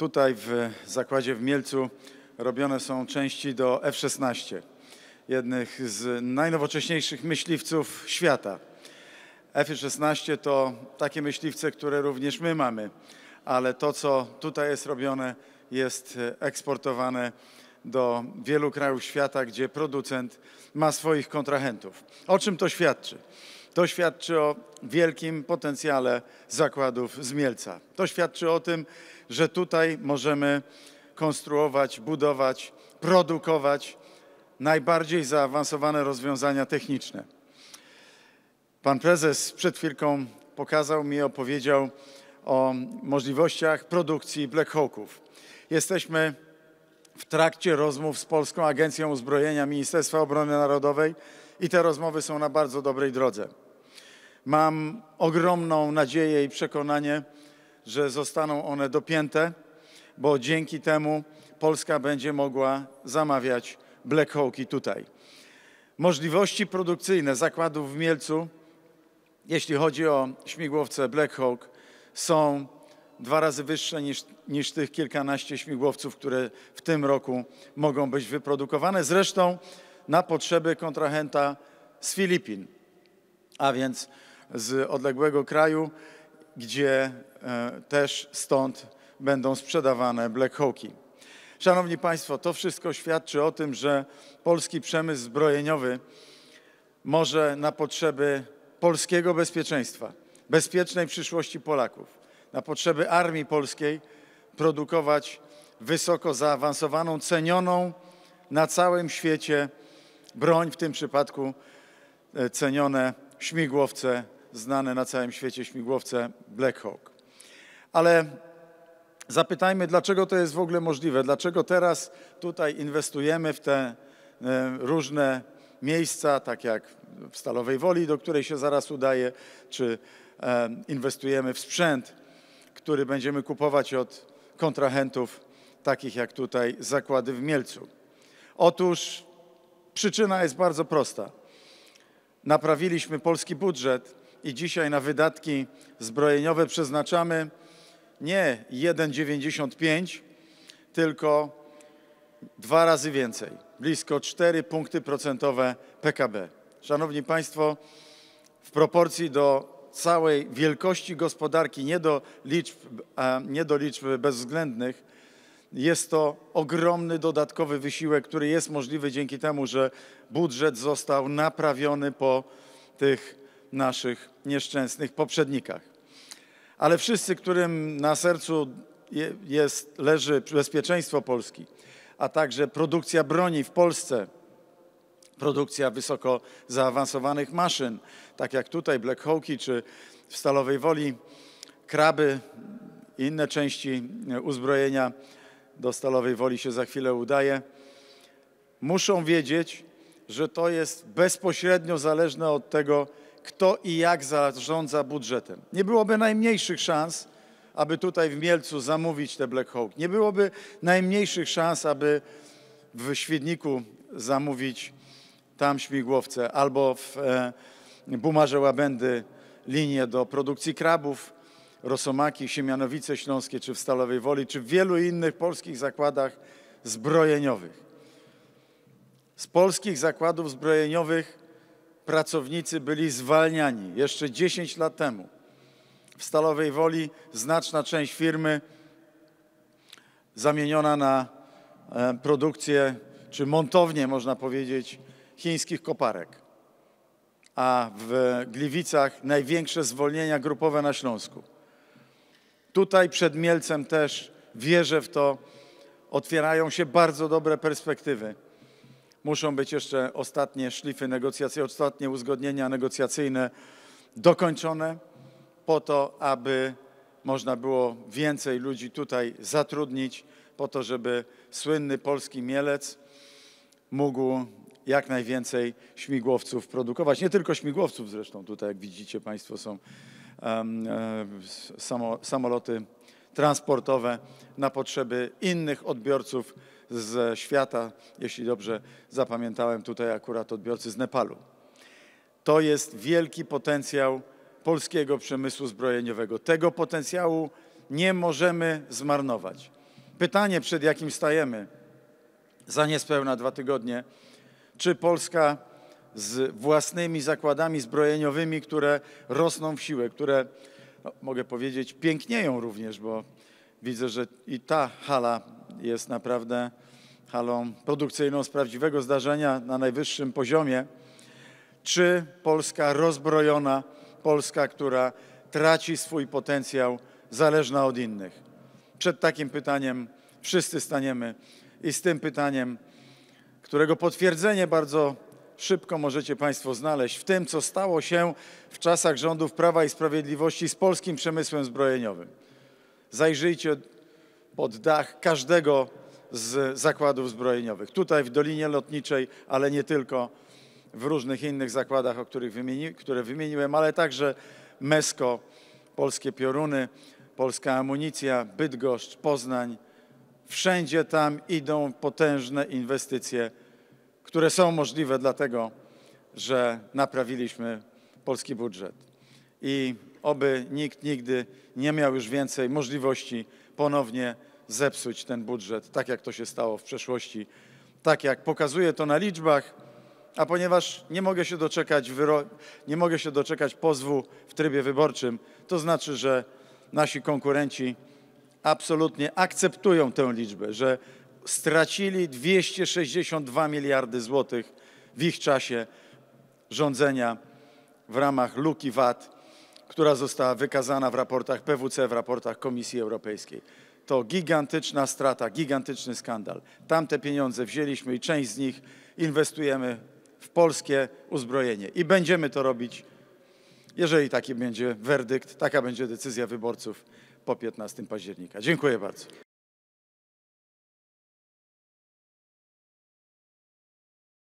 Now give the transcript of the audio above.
tutaj w zakładzie w Mielcu robione są części do F-16, jednych z najnowocześniejszych myśliwców świata. F-16 to takie myśliwce, które również my mamy, ale to, co tutaj jest robione, jest eksportowane do wielu krajów świata, gdzie producent ma swoich kontrahentów. O czym to świadczy? To świadczy o wielkim potencjale zakładów z Mielca. To świadczy o tym, że tutaj możemy konstruować, budować, produkować najbardziej zaawansowane rozwiązania techniczne. Pan prezes przed chwilką pokazał mi, opowiedział o możliwościach produkcji Black Hawków. Jesteśmy w trakcie rozmów z Polską Agencją Uzbrojenia Ministerstwa Obrony Narodowej i te rozmowy są na bardzo dobrej drodze. Mam ogromną nadzieję i przekonanie, że zostaną one dopięte, bo dzięki temu Polska będzie mogła zamawiać Black Hawki tutaj. Możliwości produkcyjne zakładów w Mielcu, jeśli chodzi o śmigłowce Black Hawk, są dwa razy wyższe niż, niż tych kilkanaście śmigłowców, które w tym roku mogą być wyprodukowane. Zresztą na potrzeby kontrahenta z Filipin, a więc z odległego kraju, gdzie e, też stąd będą sprzedawane Black Hawki. Szanowni Państwo, to wszystko świadczy o tym, że polski przemysł zbrojeniowy może na potrzeby polskiego bezpieczeństwa, bezpiecznej przyszłości Polaków, na potrzeby armii polskiej produkować wysoko zaawansowaną, cenioną na całym świecie broń, w tym przypadku e, cenione śmigłowce, znane na całym świecie śmigłowce Black Hawk. Ale zapytajmy, dlaczego to jest w ogóle możliwe? Dlaczego teraz tutaj inwestujemy w te e, różne miejsca, tak jak w Stalowej Woli, do której się zaraz udaje, czy e, inwestujemy w sprzęt, który będziemy kupować od kontrahentów, takich jak tutaj zakłady w Mielcu. Otóż przyczyna jest bardzo prosta. Naprawiliśmy polski budżet i dzisiaj na wydatki zbrojeniowe przeznaczamy nie 1,95, tylko dwa razy więcej, blisko 4 punkty procentowe PKB. Szanowni Państwo, w proporcji do całej wielkości gospodarki, nie do liczb, nie do liczb bezwzględnych, jest to ogromny dodatkowy wysiłek, który jest możliwy dzięki temu, że budżet został naprawiony po tych naszych nieszczęsnych poprzednikach. Ale wszyscy, którym na sercu jest, leży bezpieczeństwo Polski, a także produkcja broni w Polsce, produkcja wysoko zaawansowanych maszyn, tak jak tutaj Black Hawki czy w Stalowej Woli, kraby i inne części uzbrojenia do Stalowej Woli się za chwilę udaje, muszą wiedzieć, że to jest bezpośrednio zależne od tego, kto i jak zarządza budżetem. Nie byłoby najmniejszych szans, aby tutaj w Mielcu zamówić te Black Hawk. Nie byłoby najmniejszych szans, aby w Świdniku zamówić tam śmigłowce, albo w e, Bumarze Łabędy linię do produkcji krabów, Rosomaki, Siemianowice Śląskie, czy w Stalowej Woli, czy w wielu innych polskich zakładach zbrojeniowych. Z polskich zakładów zbrojeniowych pracownicy byli zwalniani jeszcze 10 lat temu. W Stalowej Woli znaczna część firmy zamieniona na e, produkcję, czy montownię, można powiedzieć, chińskich koparek. A w Gliwicach największe zwolnienia grupowe na Śląsku. Tutaj przed Mielcem też wierzę w to, otwierają się bardzo dobre perspektywy. Muszą być jeszcze ostatnie szlify negocjacyjne, ostatnie uzgodnienia negocjacyjne dokończone po to, aby można było więcej ludzi tutaj zatrudnić, po to, żeby słynny polski mielec mógł jak najwięcej śmigłowców produkować. Nie tylko śmigłowców zresztą, tutaj jak widzicie Państwo są samoloty transportowe na potrzeby innych odbiorców ze świata, jeśli dobrze zapamiętałem tutaj akurat odbiorcy z Nepalu. To jest wielki potencjał polskiego przemysłu zbrojeniowego. Tego potencjału nie możemy zmarnować. Pytanie, przed jakim stajemy za niespełna dwa tygodnie, czy Polska z własnymi zakładami zbrojeniowymi, które rosną w siłę, które, no, mogę powiedzieć, pięknieją również, bo widzę, że i ta hala jest naprawdę halą produkcyjną z prawdziwego zdarzenia na najwyższym poziomie. Czy Polska rozbrojona, Polska, która traci swój potencjał, zależna od innych? Przed takim pytaniem wszyscy staniemy i z tym pytaniem, którego potwierdzenie bardzo szybko możecie Państwo znaleźć w tym, co stało się w czasach rządów Prawa i Sprawiedliwości z polskim przemysłem zbrojeniowym. Zajrzyjcie pod dach każdego z zakładów zbrojeniowych. Tutaj w Dolinie Lotniczej, ale nie tylko, w różnych innych zakładach, o których wymieni, które wymieniłem, ale także Mesko, polskie pioruny, polska amunicja, Bydgoszcz, Poznań. Wszędzie tam idą potężne inwestycje, które są możliwe dlatego, że naprawiliśmy polski budżet. I oby nikt nigdy nie miał już więcej możliwości ponownie zepsuć ten budżet, tak jak to się stało w przeszłości, tak jak pokazuje to na liczbach, a ponieważ nie mogę się doczekać, nie mogę się doczekać pozwu w trybie wyborczym, to znaczy, że nasi konkurenci absolutnie akceptują tę liczbę, że stracili 262 miliardy złotych w ich czasie rządzenia w ramach luki VAT, która została wykazana w raportach PwC, w raportach Komisji Europejskiej. To gigantyczna strata, gigantyczny skandal. Tamte pieniądze wzięliśmy i część z nich inwestujemy w polskie uzbrojenie i będziemy to robić, jeżeli taki będzie werdykt, taka będzie decyzja wyborców po 15 października. Dziękuję bardzo.